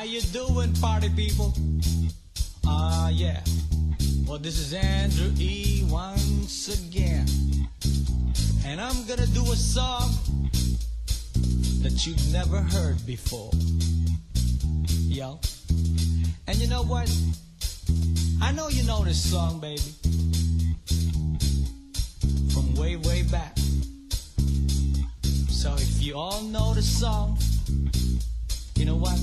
How you doing, party people? Ah, uh, yeah. Well, this is Andrew E. once again. And I'm gonna do a song that you've never heard before. Yo. And you know what? I know you know this song, baby. From way, way back. So if you all know the song, you know what?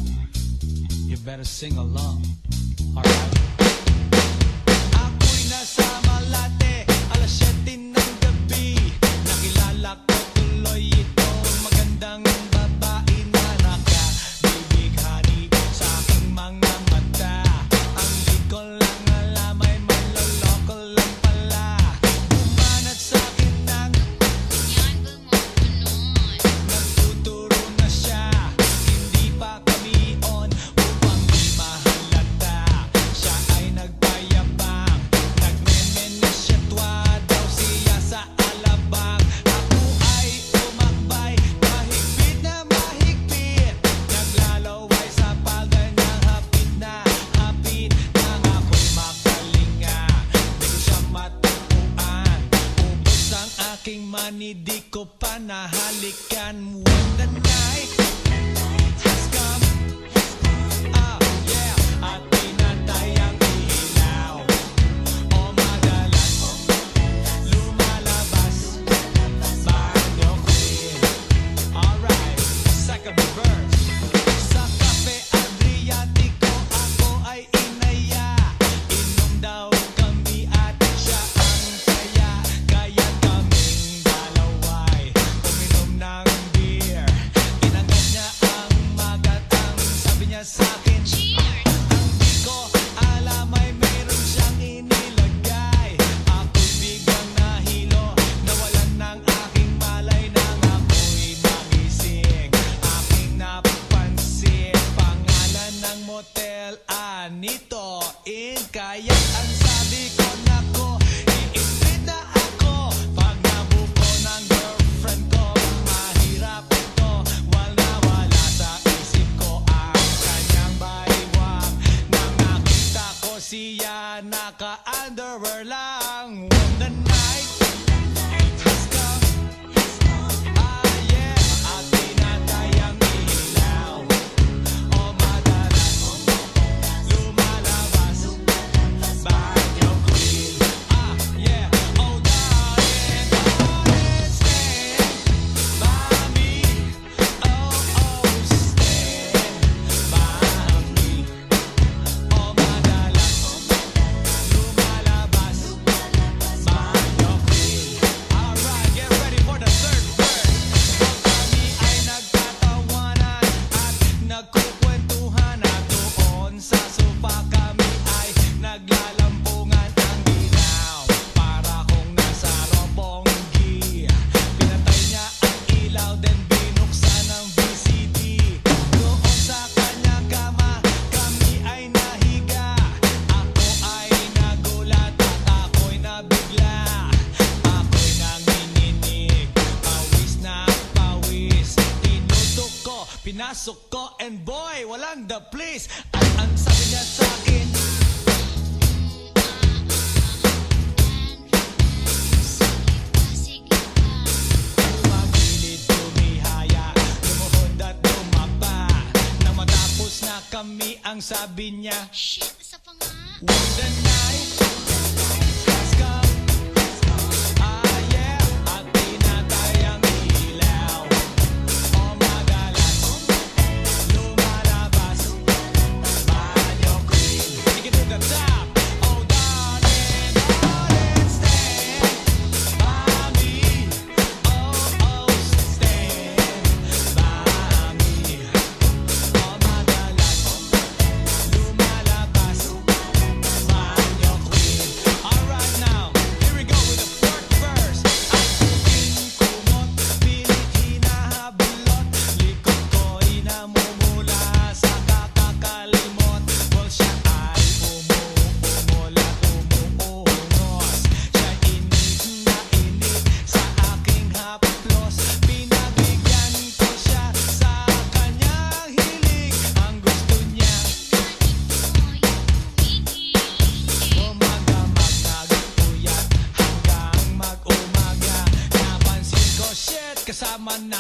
You better sing along. All right. منعها اللي كان Pinasok ko and boy, walang the place. At ang sabi niya sa akin kami ang sabi niya Shit, isa pa nga. Huwag na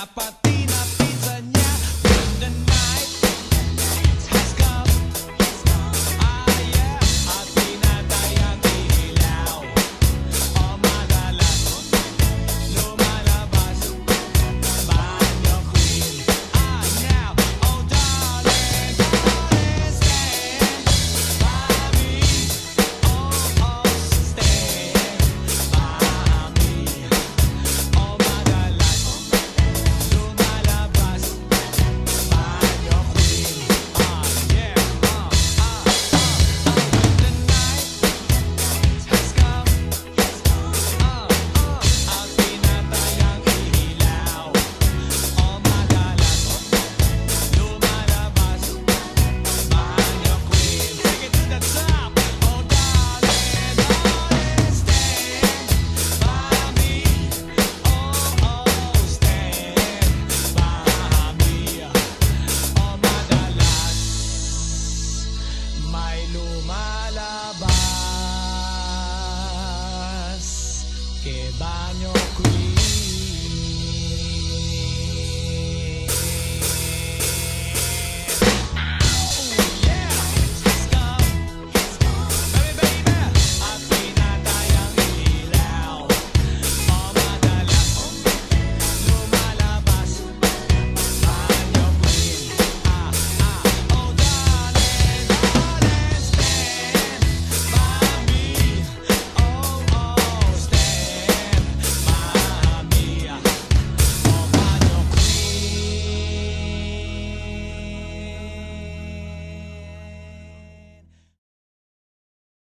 zapatos.